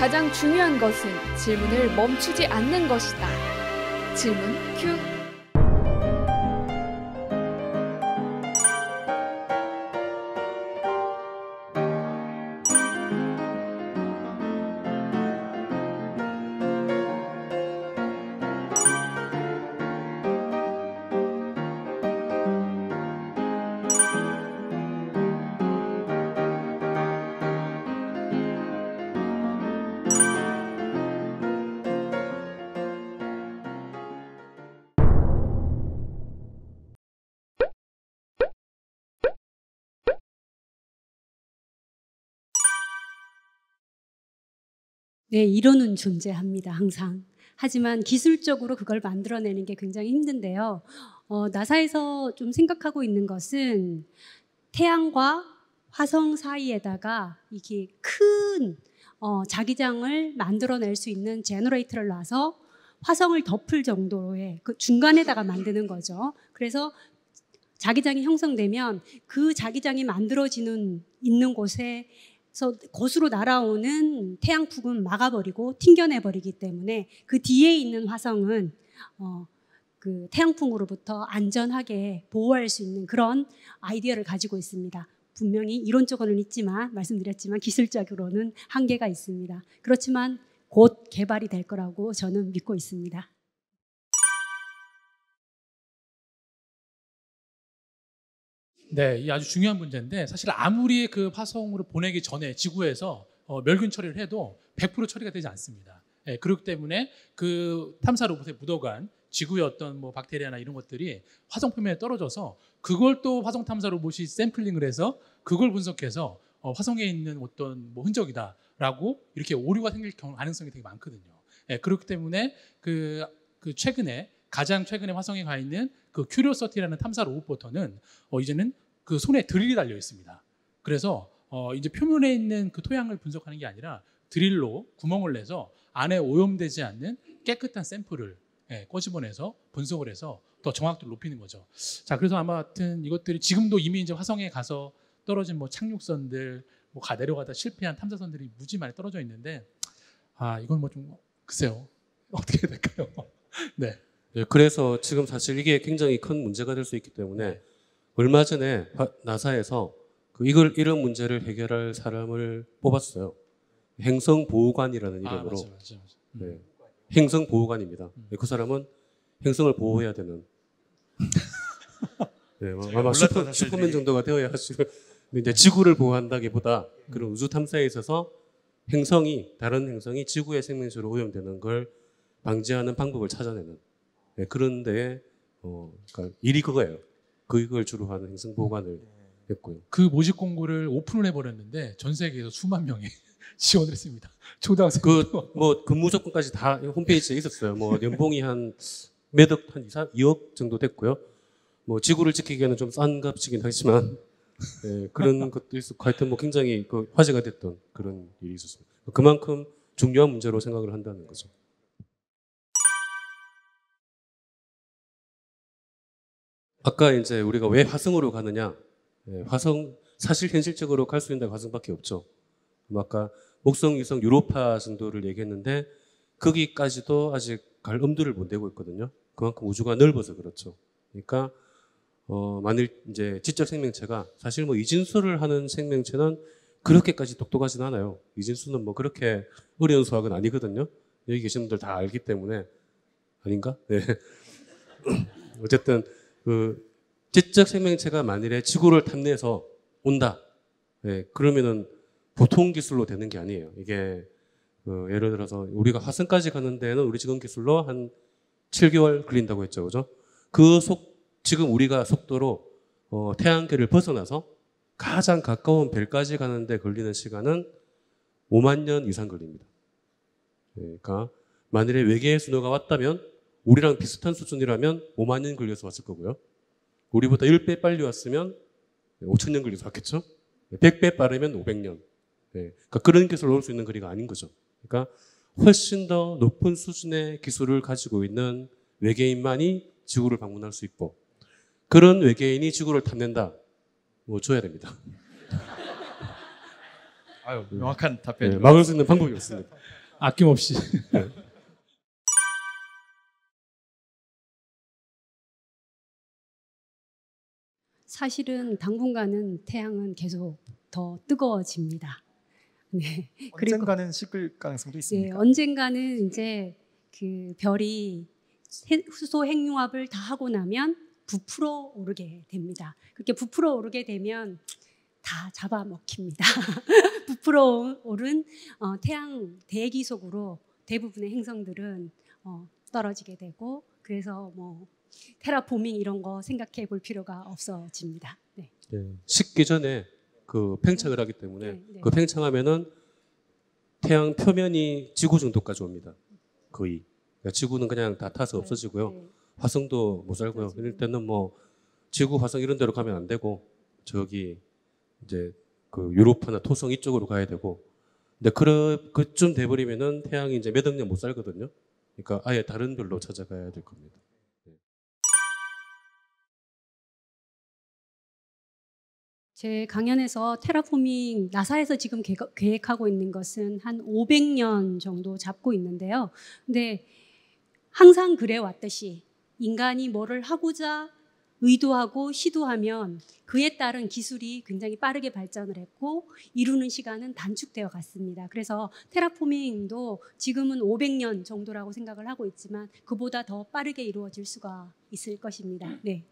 가장 중요한 것은 질문을 멈추지 않는 것이다. 질문 큐. 네, 이론은 존재합니다, 항상. 하지만 기술적으로 그걸 만들어내는 게 굉장히 힘든데요. 어, 나사에서 좀 생각하고 있는 것은 태양과 화성 사이에다가 이게 큰 어, 자기장을 만들어낼 수 있는 generator를 놔서 화성을 덮을 정도의 그 중간에다가 만드는 거죠. 그래서 자기장이 형성되면 그 자기장이 만들어지는 있는 곳에 그래서 곳으로 날아오는 태양풍은 막아버리고 튕겨내버리기 때문에 그 뒤에 있는 화성은 어, 그 태양풍으로부터 안전하게 보호할 수 있는 그런 아이디어를 가지고 있습니다. 분명히 이론적으로는 있지만 말씀드렸지만 기술적으로는 한계가 있습니다. 그렇지만 곧 개발이 될 거라고 저는 믿고 있습니다. 네, 이 아주 중요한 문제인데 사실 아무리 그 화성으로 보내기 전에 지구에서 어, 멸균 처리를 해도 100% 처리가 되지 않습니다. 예, 그렇기 때문에 그 탐사 로봇에 묻어간 지구의 어떤 뭐 박테리아나 이런 것들이 화성 표면에 떨어져서 그걸 또 화성 탐사 로봇이 샘플링을 해서 그걸 분석해서 어, 화성에 있는 어떤 뭐 흔적이다라고 이렇게 오류가 생길 가능성이 되게 많거든요. 예, 그렇기 때문에 그, 그 최근에 가장 최근에 화성에 가 있는 그 큐리오서티라는 탐사 로봇부터는 어, 이제는 그 손에 드릴이 달려 있습니다. 그래서 어, 이제 표면에 있는 그 토양을 분석하는 게 아니라 드릴로 구멍을 내서 안에 오염되지 않는 깨끗한 샘플을 예, 꺼집어내서 분석을 해서 더 정확도를 높이는 거죠. 자, 그래서 아마튼 이것들이 지금도 이미 이제 화성에 가서 떨어진 뭐 착륙선들, 뭐 가 내려가다 실패한 탐사선들이 무지 많이 떨어져 있는데, 아, 이건 뭐 좀 글쎄요 어떻게 해야 될까요? 네. 네, 그래서 지금 사실 이게 굉장히 큰 문제가 될 수 있기 때문에 얼마 전에 나사에서 그 이걸 이런 문제를 해결할 사람을 뽑았어요. 행성 보호관이라는 아, 이름으로. 맞아, 맞아, 맞아. 음. 네. 행성 보호관입니다. 네, 그 사람은 행성을 보호해야 되는. 네, 아마 몰랐던 슈퍼, 슈퍼맨 정도가 되어야 지금 근데 이제 지구를 보호한다기보다 그런 우주 탐사에 있어서 행성이 다른 행성이 지구의 생명체로 오염되는 걸 방지하는 방법을 찾아내는 네, 그런 데에 어, 그러니까 일이 그거예요. 그걸 주로 하는 행성 보호관을 했고요. 그 모집 공고를 오픈을 해버렸는데 전 세계에서 수만 명이 지원을 했습니다. 초등학생. 그뭐 근무 조건까지 다 홈페이지에 있었어요. 뭐 연봉이 한 매덕 한 2, 2억 정도 됐고요. 뭐 지구를 지키기에는 좀 싼 값이긴 하지만 예, 그런 것도 있었고 하여튼 뭐 굉장히 그 화제가 됐던 그런 일이 있었습니다. 그만큼 중요한 문제로 생각을 한다는 거죠. 아까 이제 우리가 왜 화성으로 가느냐? 예, 화성 사실 현실적으로 갈 수 있는 화성밖에 없죠. 뭐 아까 목성, 위성, 유로파 정도를 얘기했는데 거기까지도 아직 갈 엄두를 못 내고 있거든요. 그만큼 우주가 넓어서 그렇죠. 그러니까 어, 만일 이제 지적 생명체가 사실 뭐 이진수를 하는 생명체는 그렇게까지 똑똑하진 않아요. 이진수는 뭐 그렇게 어려운 수학은 아니거든요. 여기 계신 분들 다 알기 때문에 아닌가? 네. 어쨌든 그 지적 생명체가 만일에 지구를 탐내서 온다. 네, 그러면은 보통 기술로 되는 게 아니에요. 이게 그 예를 들어서 우리가 화성까지 가는 데는 우리 지금 기술로 한 7개월 걸린다고 했죠, 그죠? 그 속 지금 우리가 속도로 어, 태양계를 벗어나서 가장 가까운 별까지 가는데 걸리는 시간은 5만 년 이상 걸립니다. 네, 그러니까 만일에 외계의 순호가 왔다면 우리랑 비슷한 수준이라면 5만 년 걸려서 왔을 거고요. 우리보다 10배 빨리 왔으면 5천 년 걸려서 왔겠죠. 100배 빠르면 500년. 네, 그러니까 그런 기술을 올수 있는 거리가 아닌 거죠. 그러니까 훨씬 더 높은 수준의 기술을 가지고 있는 외계인만이 지구를 방문할 수 있고 그런 외계인이 지구를 탐낸다. 뭐 줘야 됩니다. 아유 명확한 예, 답변. 막을 수 있는 방법이 없습니다. 아낌없이. 사실은 당분간은 태양은 계속 더 뜨거워집니다. 네. 언젠가는 식을 가능성도 네, 있습니까? 언젠가는 이제 그 별이 해- 수소 핵융합을 다 하고 나면 부풀어 오르게 됩니다. 그렇게 부풀어 오르게 되면 다 잡아먹힙니다. 부풀어 오른 어, 태양 대기 속으로 대부분의 행성들은 어, 떨어지게 되고 그래서 뭐 테라포밍 이런 거 생각해 볼 필요가 없어집니다. 네. 예, 식기 전에 그 팽창을 하기 때문에 네, 네. 그 팽창하면은 태양 표면이 지구 정도까지 옵니다. 거의. 그러니까 지구는 그냥 다 타서 없어지고요. 네. 화성도 못 살고요. 없어지고. 이럴 때는 뭐 지구, 화성 이런 데로 가면 안 되고 저기 이제 그 유로파나 토성 이쪽으로 가야 되고. 근데 그 그쯤 돼버리면은 태양이 이제 몇 억 년 못 살거든요. 그러니까 아예 다른 별로 찾아가야 될 겁니다. 제 강연에서 테라포밍 나사에서 지금 계- 계획하고 있는 것은 한 500년 정도 잡고 있는데요. 근데 항상 그래 왔듯이 인간이 뭐를 하고자 의도하고 시도하면 그에 따른 기술이 굉장히 빠르게 발전을 했고 이루는 시간은 단축되어 갔습니다. 그래서 테라포밍도 지금은 500년 정도라고 생각을 하고 있지만 그보다 더 빠르게 이루어질 수가 있을 것입니다. 네.